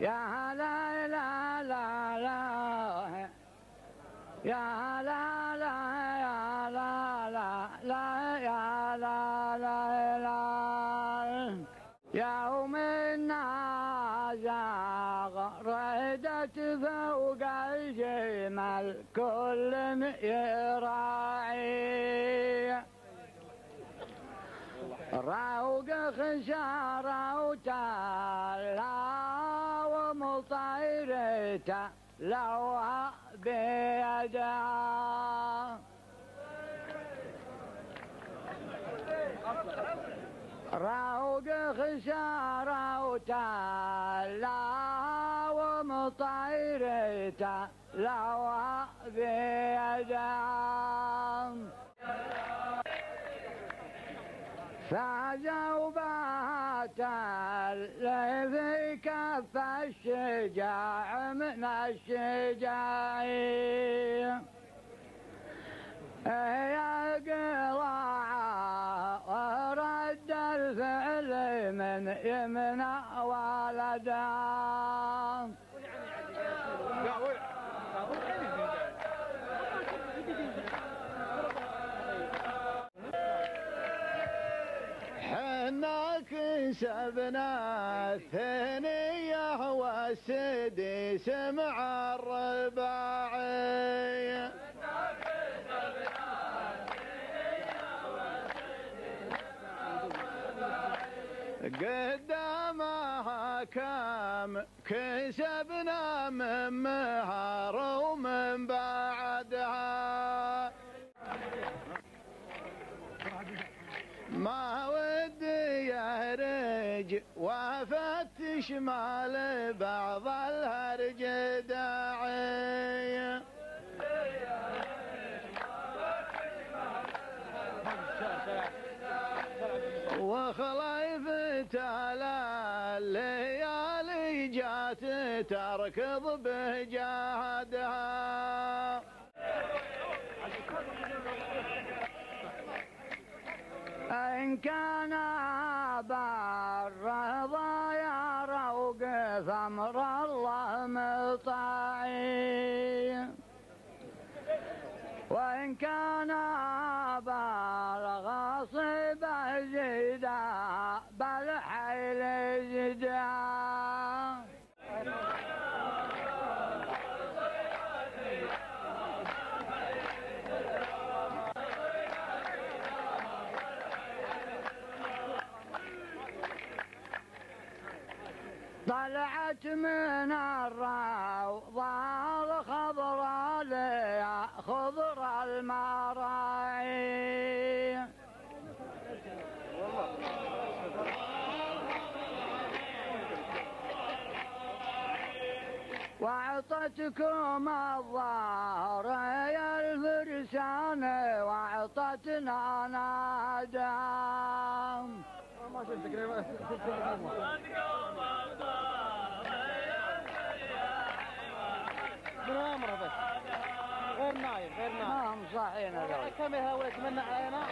يا لا لا لا لا يا لا لا يا لا لا لا يا لا لا لا يوم النازاغ ردت فوق الجمل كل يراعي روق خشارة وتلا ومطيرته لوها بيدها روق خشارة وتلا ومطيرته لوها بيدها فازوا بات اللي في كف الشجاع من الشجاعين يا قراعة ورد الفعل من يمنع ولدها حنا كسبنا الثانية والسديس مع الرباعي. قدامها كم كسبنا من مهر وافتش مال بعض الهرج داعي وخلايف تالا الليالي جات تركض بجهدها إن كان بالرضا ثمر الله مطاعي. وإن كان طلعت من الروضة الخضراء ليا خضر المراعي وأعطتكم الظهر يا الفرسان وأعطتنا نادام امره بس غير نايم غير نايم ما هم صاحيين علينا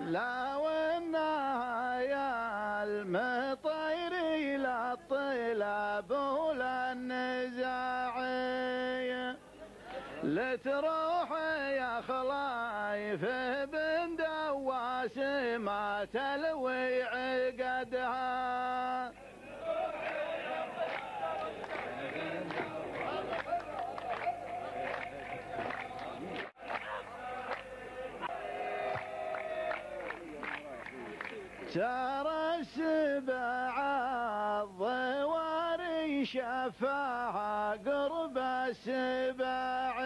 لا والنها لتروح يا خلايف بن دواس ما تلوي عقدها. ترى السبع الضواري شفاها قرب السباعي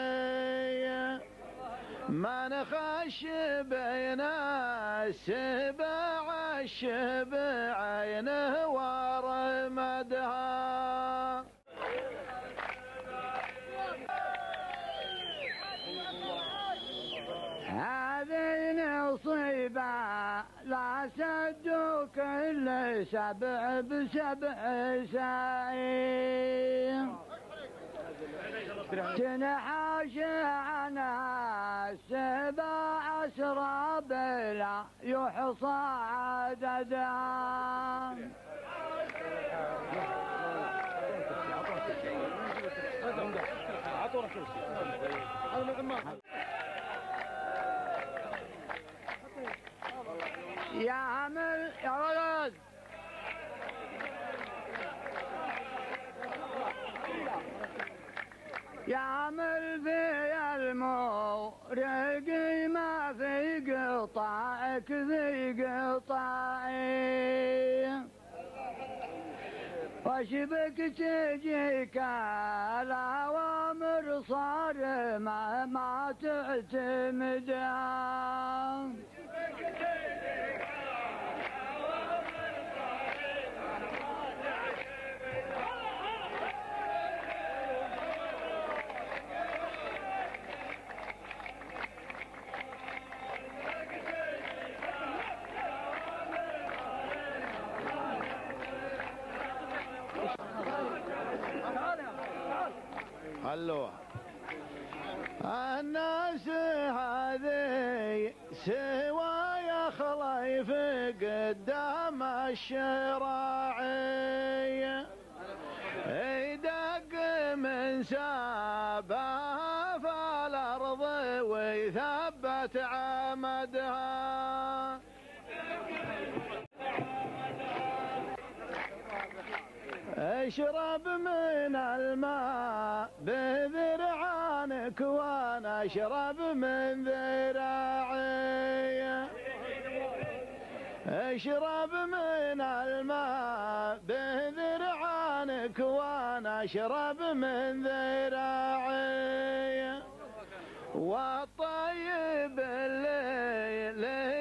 ما نخش بين السبع الشبعين ورمدها هذه نصيبة لا سدوا كل سبع بسبع ساعين تنحاش عنها السبع أسراب لا يحصى عددها يا عمل يا ولد يا عمل في المورق ما في قطعك ذي قطعي. وشبك تجيك الأوامر صار ما, ما سوايا خلايف قدام الشراعي. يدق من سابها في الأرض ويثبت عمدها. اشرب من الماء بذرعانك وأنا اشرب من ذراعي. اشرب من الماء بذرعانك وأنا اشرب من ذراعي. والطيب الليل